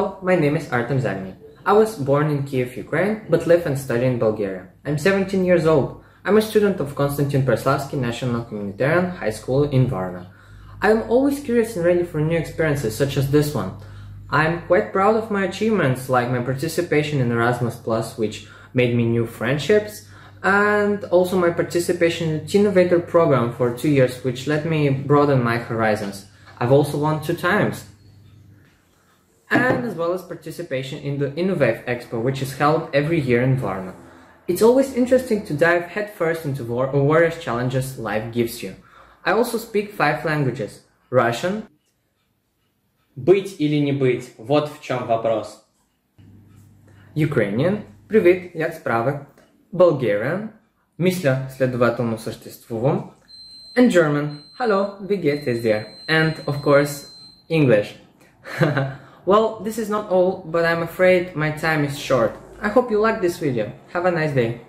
Hello, my name is Artem Zagniy. I was born in Kiev, Ukraine, but live and study in Bulgaria. I'm 17 years old. I'm a student of Konstantin Preslavsky National Communitarian High School in Varna. I am always curious and ready for new experiences such as this one. I'm quite proud of my achievements like my participation in Erasmus Plus which made me new friendships and also my participation in the Innovator program for two years which let me broaden my horizons. I've also won two times And as well as participation in the Innovate Expo which is held every year in Varna. It's always interesting to dive headfirst into various challenges life gives you. I also speak five languages. Russian. Быть или не быть, вот в чем вопрос. Ukrainian. Привет, як справи? Bulgarian. Мисля, следователно съществувам. And German. Hallo, wie geht es dir? And of course, English. well, this is not all, but I'm afraid my time is short. I hope you liked this video. Have a nice day.